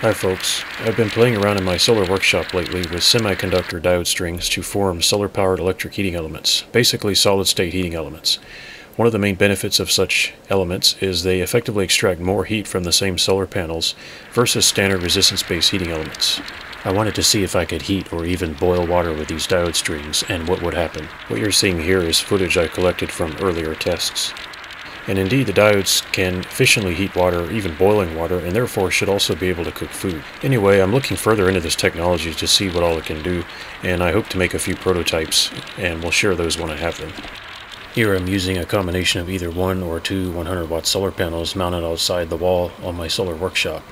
Hi folks, I've been playing around in my solar workshop lately with semiconductor diode strings to form solar-powered electric heating elements, basically solid-state heating elements. One of the main benefits of such elements is they effectively extract more heat from the same solar panels versus standard resistance-based heating elements. I wanted to see if I could heat or even boil water with these diode strings and what would happen. What you're seeing here is footage I collected from earlier tests. And indeed, the diodes can efficiently heat water, even boiling water, and therefore should also be able to cook food. Anyway, I'm looking further into this technology to see what all it can do, and I hope to make a few prototypes, and we'll share those when I have them. Here I'm using a combination of either one or two 100 watt solar panels mounted outside the wall on my solar workshop.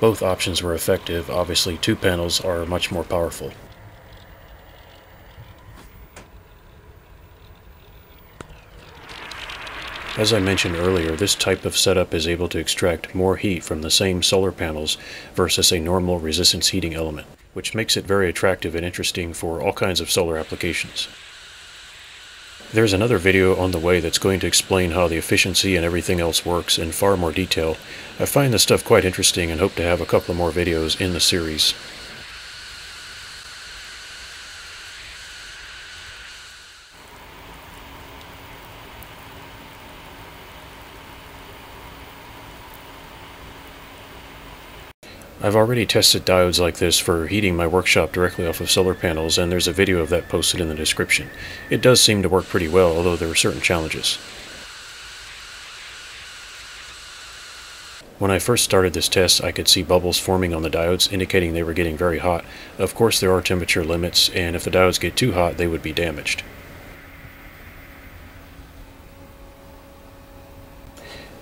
Both options were effective, obviously two panels are much more powerful. As I mentioned earlier, this type of setup is able to extract more heat from the same solar panels versus a normal resistance heating element, which makes it very attractive and interesting for all kinds of solar applications. There's another video on the way that's going to explain how the efficiency and everything else works in far more detail. I find this stuff quite interesting and hope to have a couple more videos in the series. I've already tested diodes like this for heating my workshop directly off of solar panels, and there's a video of that posted in the description. It does seem to work pretty well, although there are certain challenges. When I first started this test, I could see bubbles forming on the diodes, indicating they were getting very hot. Of course, there are temperature limits, and if the diodes get too hot, they would be damaged.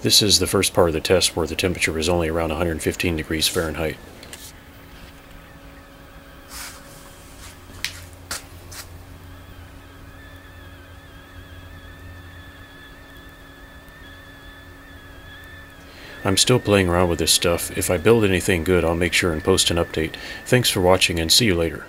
This is the first part of the test where the temperature is only around 115 degrees Fahrenheit. I'm still playing around with this stuff. If I build anything good, I'll make sure and post an update. Thanks for watching and see you later.